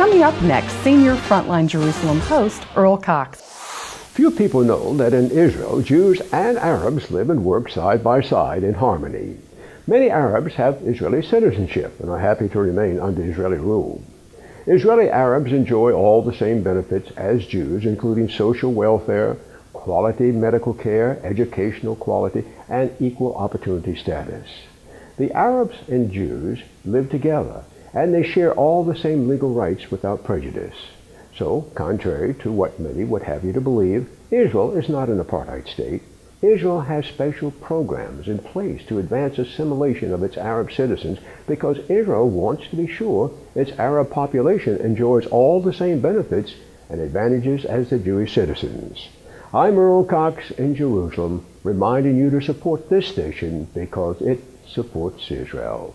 Coming up next, senior Frontline Jerusalem host Earl Cox. Few people know that in Israel, Jews and Arabs live and work side by side in harmony. Many Arabs have Israeli citizenship and are happy to remain under Israeli rule. Israeli Arabs enjoy all the same benefits as Jews, including social welfare, quality medical care, educational quality, and equal opportunity status. The Arabs and Jews live together, and they share all the same legal rights without prejudice. So, contrary to what many would have you to believe, Israel is not an apartheid state. Israel has special programs in place to advance assimilation of its Arab citizens because Israel wants to be sure its Arab population enjoys all the same benefits and advantages as the Jewish citizens. I'm Earl Cox in Jerusalem, reminding you to support this station because it supports Israel.